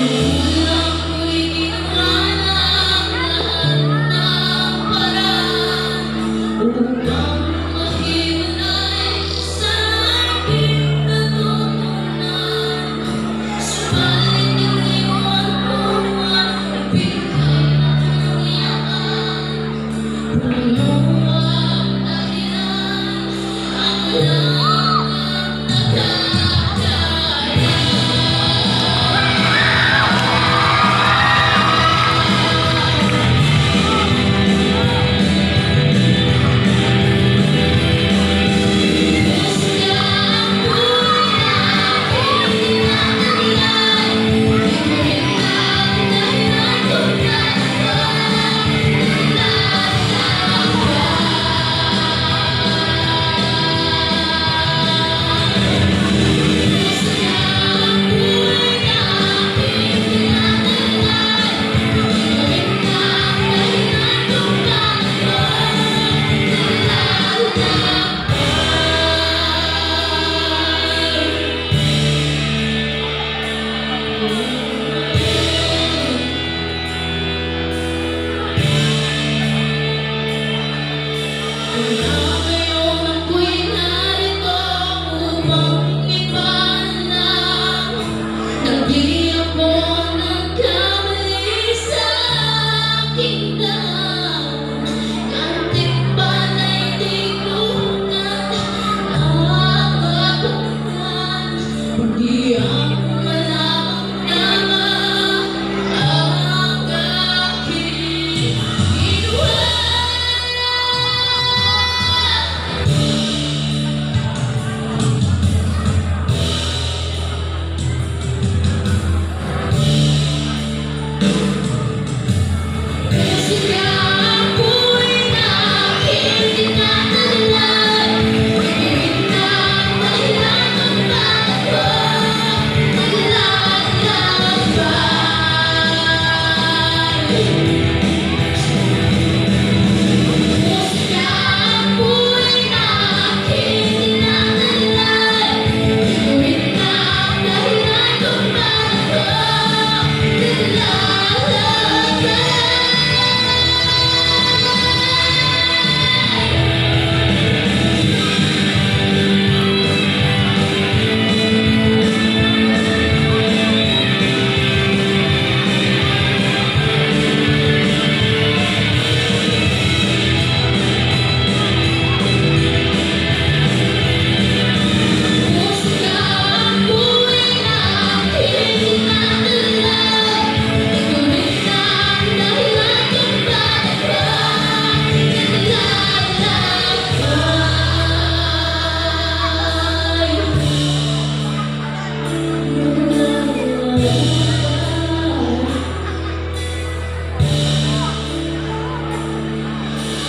you. Bye.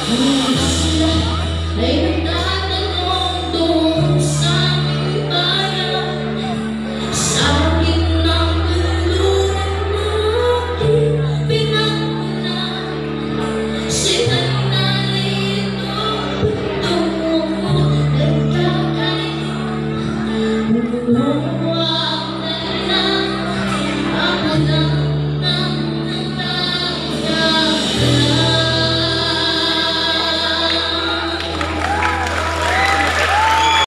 Deus.